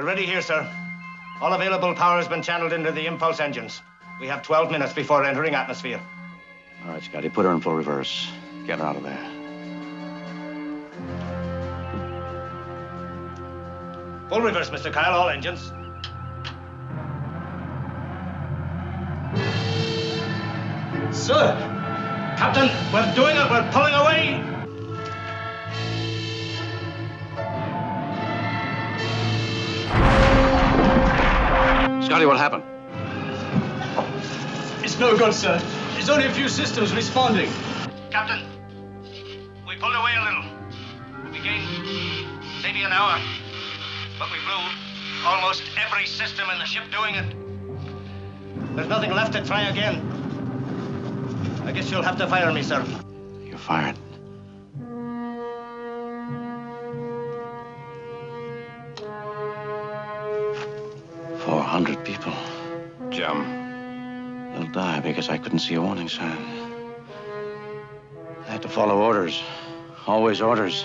ready here, sir. All available power has been channeled into the impulse engines. We have 12 minutes before entering atmosphere. All right, Scotty, put her in full reverse. Get her out of there. Full reverse, Mr. Kyle, all engines. Sir! Captain, we're doing it. We're pulling away. Scotty, what happened? It's no good, sir. There's only a few systems responding. Captain, we pulled away a little. We gained maybe an hour, but we blew almost every system in the ship doing it. There's nothing left to try again. I guess you'll have to fire me, sir. You're fired. Hundred people. Jim. They'll die because I couldn't see a warning sign. I had to follow orders. Always orders.